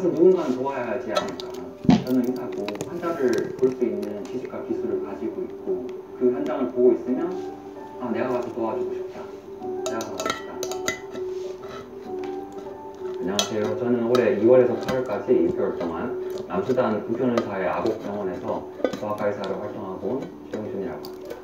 가서 누군가는 도와야 하지 않을까. 저는 의사고 환자를 볼 수 있는 지식과 기술을 가지고 있고 그 현장을 보고 있으면 아 내가 가서 도와주고 싶다. 내가 가고 싶다. 안녕하세요. 저는 올해 2월에서 8월까지 6개월 동안 남수단 부편의사의 아곡병원에서 소아과 의사로 활동하고 온 최용준이라고 합니다.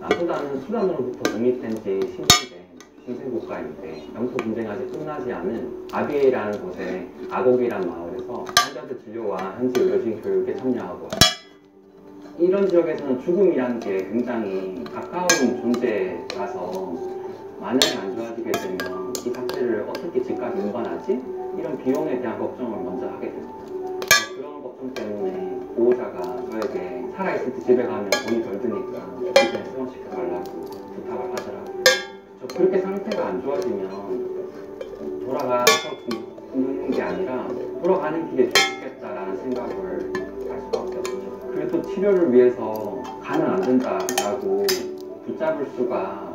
남수단은 수단으로부터 독립된 지 10년 된 신생국가인데 영토 분쟁이 아직 끝나지 않은 아비에이라는 곳의 아곡이라는 마을에서 환자들 진료와 현지 의료진 교육에 참여하고. 이런 지역에서는 죽음이라는 게 굉장히 가까운 존재라서 만약에 안 좋아지게 되면 이 사태를 어떻게 집까지 운반하지? 이런 비용에 대한 걱정을 먼저 하게 됩니다. 어, 그런 걱정 때문에 보호자가 저에게 살아있을 때 집에 가면 돈 상태가 안 좋아지면 돌아가서 죽는 게 아니라 돌아가는 길에 죽겠다라는 생각을 할 수밖에 없죠. 그래도 치료를 위해서 가면 안 된다라고 붙잡을 수가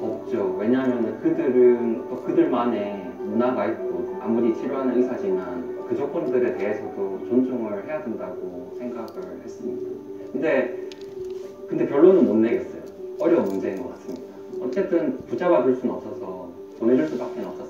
없죠. 왜냐하면 그들은 또 그들만의 문화가 있고 아무리 치료하는 의사지만 그 조건들에 대해서도 존중을 해야 된다고 생각을 했습니다. 근데 근데 결론은 못 내겠어요. 어려운 문제인 것 같습니다. 어쨌든 붙잡아 줄 수는 없어서 보내줄 수밖에 없었어요.